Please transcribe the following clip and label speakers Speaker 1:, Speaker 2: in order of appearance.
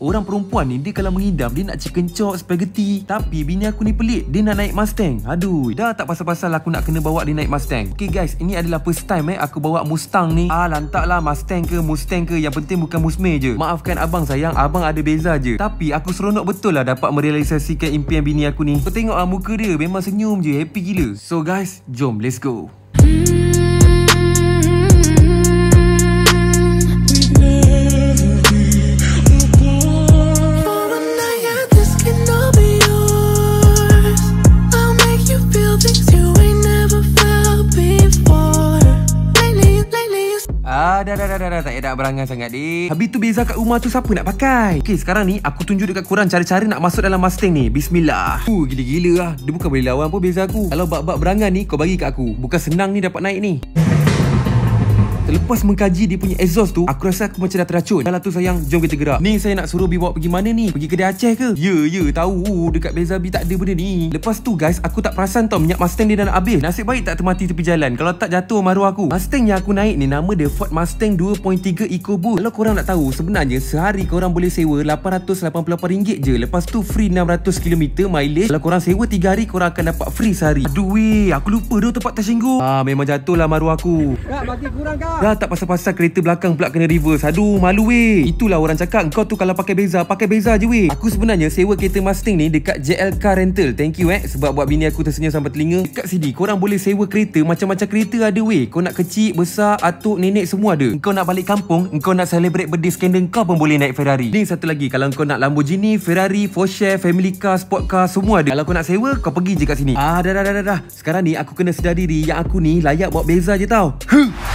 Speaker 1: Orang perempuan ni dia kalau mengidam dia nak chicken chop, spaghetti. Tapi bini aku ni pelik. Dia nak naik Mustang. Aduh, dah tak pasal-pasal aku nak kena bawa dia naik Mustang. Okay guys, ini adalah first time eh aku bawa Mustang ni. Ah, lantak lah Mustang ke Mustang ke. Yang penting bukan Musme je. Maafkan abang sayang, abang ada beza je. Tapi aku seronok betul lah dapat merealisasikan impian bini aku ni. Kau tengok ah muka dia memang senyum je, happy gila. So guys, jom let's go. Ah, dah, dah, dah, dah, dah. Tak payah nak berangan sangat, dik. Habis tu beza kat rumah tu siapa nak pakai? Okay, sekarang ni aku tunjuk dekat korang cara-cara nak masuk dalam Mustang ni. Bismillah. Uh, gila-gila lah. Dia bukan boleh lawan pun beza aku. Kalau bab-bab berangan ni, kau bagi kat aku. Bukan senang ni dapat naik ni. Lepas mengkaji dia punya exhaust tu Aku rasa aku macam dah teracun. Dah lah tu sayang Jom kita gerak. Ni saya nak suruh Bi bawa pergi mana ni? Pergi kedai Aceh ke? Ya ya tahu. Dekat Beza Bi tak ada benda ni. Lepas tu guys Aku tak perasan tau Minyak Mustang dia dah nak habis. Nasib baik tak termati tepi jalan. Kalau tak jatuh maruah aku. Mustang yang aku naik ni Nama dia Ford Mustang 2.3 EcoBoost Kalau korang nak tahu Sebenarnya sehari korang boleh sewa RM888 je. Lepas tu free 600km mileage. Kalau korang sewa 3 hari Korang akan dapat free sehari. Aduh weh. Aku lupa dah tempat tersinggung. Ah memang jatuh lah maruah aku.
Speaker 2: Kak, bagi kurang kak.
Speaker 1: Dah tak pasal-pasal kereta belakang pula kena reverse. Aduh, malu weh. Itulah orang cakap kau tu kalau pakai Beza, pakai Beza je weh. Aku sebenarnya sewa kereta Mustang ni dekat JL Car Rental. Thank you eh sebab buat bini aku tersenyum sampai telinga. Dekat sini korang boleh sewa kereta macam-macam kereta ada weh. Kau nak kecil, besar, atuk, nenek semua ada. Kau nak balik kampung, kau nak celebrate birthday scandal kau pun boleh naik Ferrari. Ni satu lagi kalau kau nak Lamborghini, Ferrari, Porsche, family car, sport car semua ada. Kalau kau nak sewa, kau pergi je kat sini. Ah dah dah dah dah. dah. Sekarang ni aku kena sedar diri yang aku ni layak bawa Beza je tau. Huh.